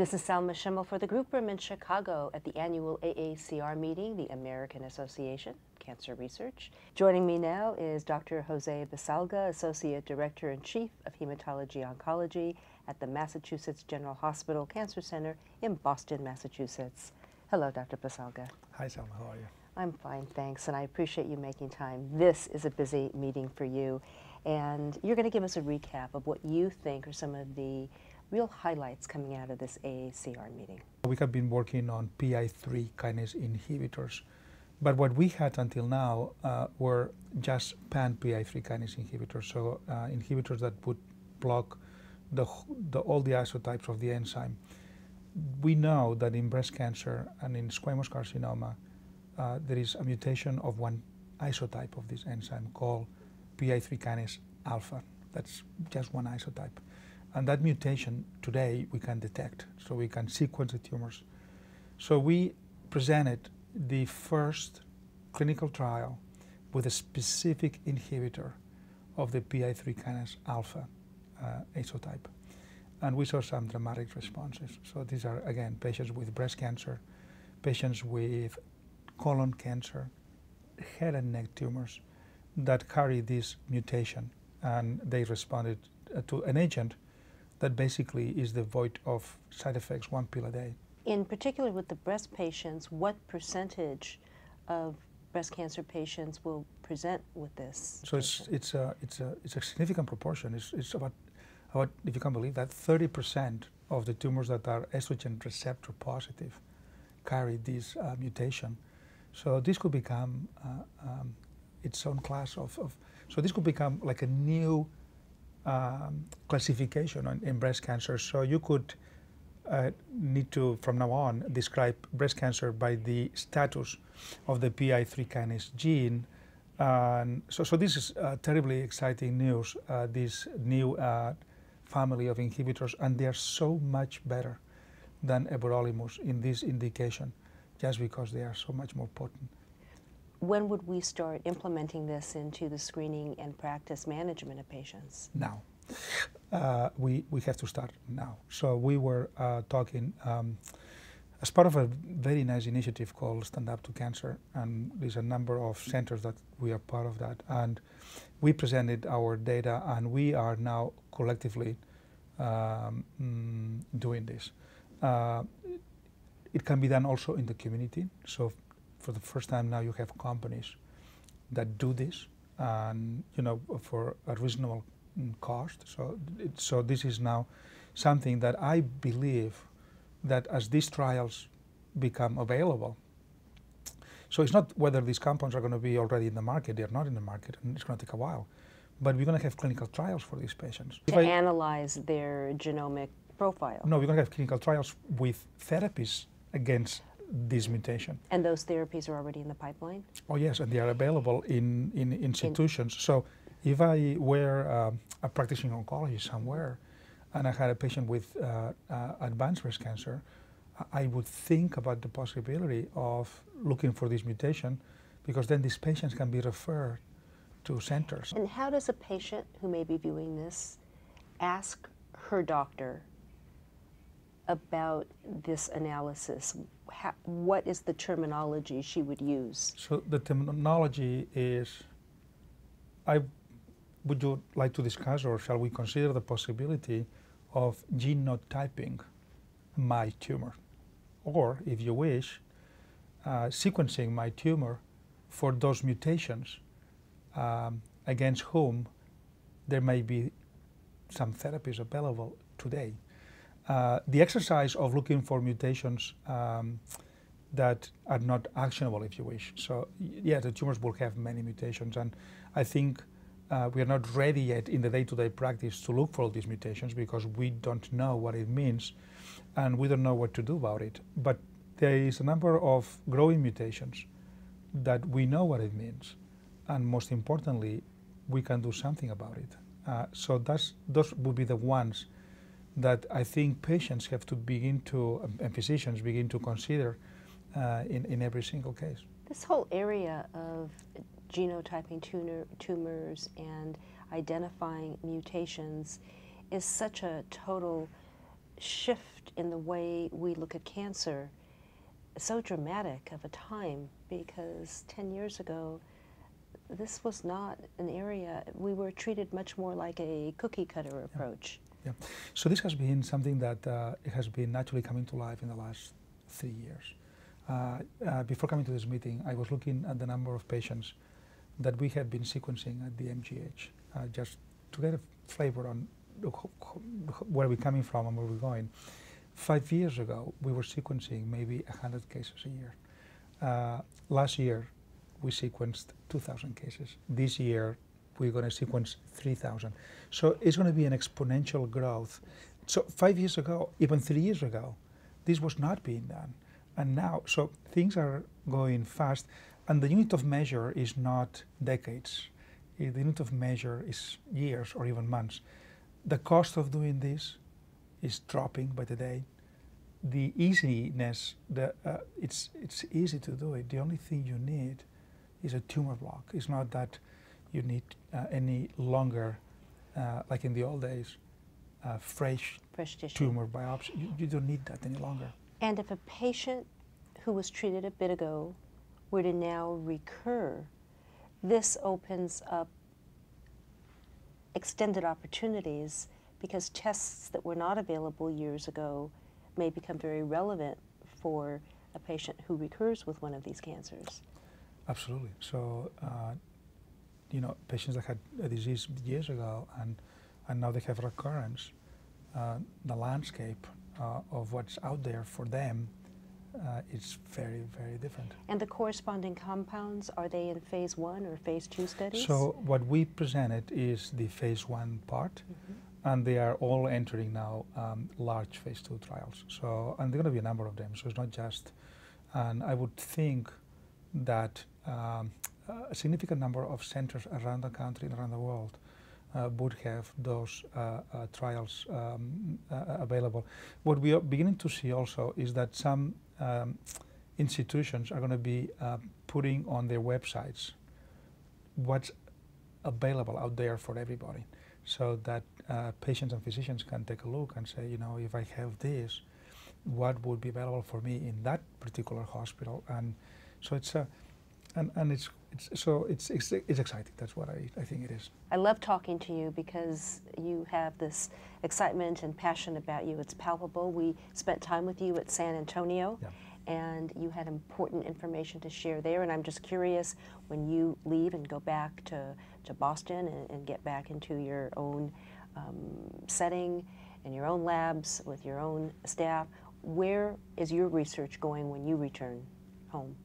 This is Selma Schimmel for the group room in Chicago at the annual AACR meeting, the American Association Cancer Research. Joining me now is Dr. Jose Baselga, Associate Director and Chief of Hematology Oncology at the Massachusetts General Hospital Cancer Center in Boston, Massachusetts. Hello, Dr. Baselga. Hi, Salma. How are you? I'm fine, thanks, and I appreciate you making time. This is a busy meeting for you, and you're going to give us a recap of what you think are some of the real highlights coming out of this AACR meeting? We have been working on PI3 kinase inhibitors, but what we had until now uh, were just pan PI3 kinase inhibitors, so uh, inhibitors that would block the, the, all the isotypes of the enzyme. We know that in breast cancer and in squamous carcinoma, uh, there is a mutation of one isotype of this enzyme called PI3 kinase alpha. That's just one isotype. And that mutation today we can detect, so we can sequence the tumors. So we presented the first clinical trial with a specific inhibitor of the PI3 kinase alpha uh. And we saw some dramatic responses. So these are, again, patients with breast cancer, patients with colon cancer, head and neck tumors that carry this mutation. And they responded uh, to an agent that basically is devoid of side effects, one pill a day. In particular with the breast patients, what percentage of breast cancer patients will present with this? So it's, it's, a, it's, a, it's a significant proportion. It's, it's about, about, if you can believe that, 30% of the tumors that are estrogen receptor positive carry this uh, mutation. So this could become uh, um, its own class of, of, so this could become like a new um, classification on, in breast cancer. So you could uh, need to, from now on, describe breast cancer by the status of the PI3 kinase gene. Um, so, so this is uh, terribly exciting news, uh, this new uh, family of inhibitors, and they are so much better than everolimus in this indication, just because they are so much more potent when would we start implementing this into the screening and practice management of patients? Now. Uh, we, we have to start now. So we were uh, talking um, as part of a very nice initiative called Stand Up to Cancer, and there's a number of centers that we are part of that. And we presented our data, and we are now collectively um, mm, doing this. Uh, it can be done also in the community. So for the first time now you have companies that do this and you know for a reasonable mm, cost. So it, so this is now something that I believe that as these trials become available so it's not whether these compounds are going to be already in the market. They're not in the market and it's going to take a while. But we're going to have clinical trials for these patients. To analyze their genomic profile. No we're going to have clinical trials with therapies against this mutation. And those therapies are already in the pipeline? Oh yes, and they are available in, in institutions. In so if I were uh, a practicing oncologist somewhere and I had a patient with uh, uh, advanced breast cancer, I would think about the possibility of looking for this mutation because then these patients can be referred to centers. And how does a patient who may be viewing this ask her doctor about this analysis? How, what is the terminology she would use? So the terminology is, I would you like to discuss or shall we consider the possibility of genotyping my tumor? Or, if you wish, uh, sequencing my tumor for those mutations um, against whom there may be some therapies available today. Uh, the exercise of looking for mutations um, that are not actionable, if you wish. So, yeah, the tumors will have many mutations, and I think uh, we are not ready yet in the day-to-day -day practice to look for all these mutations because we don't know what it means, and we don't know what to do about it. But there is a number of growing mutations that we know what it means, and most importantly, we can do something about it. Uh, so that's, those would be the ones that I think patients have to begin to, um, and physicians begin to consider uh, in, in every single case. This whole area of genotyping tumor, tumors and identifying mutations is such a total shift in the way we look at cancer so dramatic of a time because 10 years ago, this was not an area, we were treated much more like a cookie cutter approach. Yeah. Yeah. So this has been something that uh, has been naturally coming to life in the last three years. Uh, uh, before coming to this meeting, I was looking at the number of patients that we had been sequencing at the MGH, uh, just to get a flavor on where we're coming from and where we're going. Five years ago, we were sequencing maybe 100 cases a year. Uh, last year, we sequenced 2,000 cases. This year, we're going to sequence 3,000. So it's going to be an exponential growth. So five years ago, even three years ago, this was not being done. And now, so things are going fast, and the unit of measure is not decades. The unit of measure is years or even months. The cost of doing this is dropping by the day. The easiness, the, uh, it's, it's easy to do it. The only thing you need is a tumor block. It's not that you need uh, any longer, uh, like in the old days, uh, fresh, fresh tumor biopsy. You, you don't need that any longer. And if a patient who was treated a bit ago were to now recur, this opens up extended opportunities because tests that were not available years ago may become very relevant for a patient who recurs with one of these cancers. Absolutely. So, uh, you know, patients that had a disease years ago and, and now they have recurrence, uh, the landscape uh, of what's out there for them uh, is very, very different. And the corresponding compounds, are they in phase one or phase two studies? So what we presented is the phase one part. Mm -hmm and they are all entering now um, large phase two trials. So, and there are going to be a number of them. So it's not just, and I would think that um, a significant number of centers around the country and around the world uh, would have those uh, uh, trials um, uh, available. What we are beginning to see also is that some um, institutions are going to be uh, putting on their websites what's available out there for everybody so that uh, patients and physicians can take a look and say, you know, if I have this, what would be available for me in that particular hospital? And so it's a, and, and it's, it's so it's, it's, it's exciting. That's what I, I think it is. I love talking to you because you have this excitement and passion about you. It's palpable. We spent time with you at San Antonio. Yeah and you had important information to share there. And I'm just curious when you leave and go back to, to Boston and, and get back into your own um, setting and your own labs with your own staff, where is your research going when you return home?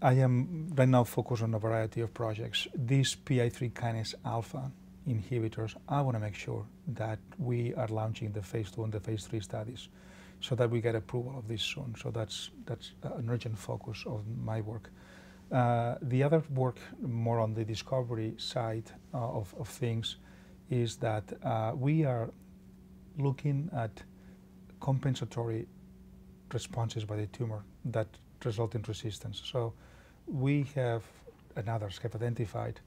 I am right now focused on a variety of projects. These PI3 kinase alpha inhibitors, I want to make sure that we are launching the phase two and the phase three studies so that we get approval of this soon. So that's, that's an urgent focus of my work. Uh, the other work, more on the discovery side uh, of, of things, is that uh, we are looking at compensatory responses by the tumor that result in resistance. So we have, and others have identified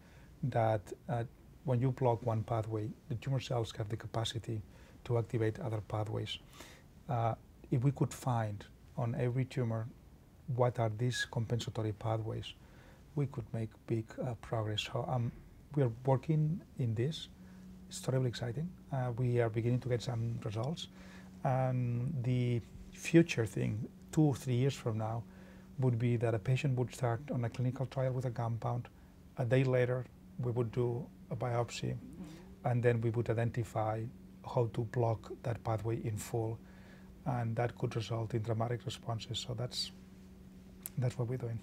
that uh, when you block one pathway, the tumor cells have the capacity to activate other pathways uh, if we could find on every tumor what are these compensatory pathways, we could make big uh, progress. So um, we are working in this. It's terribly exciting. Uh, we are beginning to get some results. And the future thing, two or three years from now, would be that a patient would start on a clinical trial with a compound. A day later, we would do a biopsy, mm-hmm. and then we would identify how to block that pathway in full and that could result in dramatic responses. So that's that's what we're doing.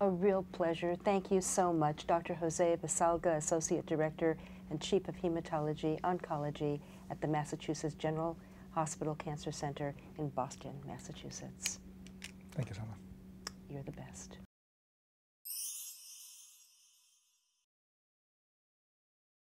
A real pleasure. Thank you so much, Dr. Jose Baselga, Associate Director and Chief of Hematology Oncology at the Massachusetts General Hospital Cancer Center in Boston, Massachusetts. Thank you so much. You're the best.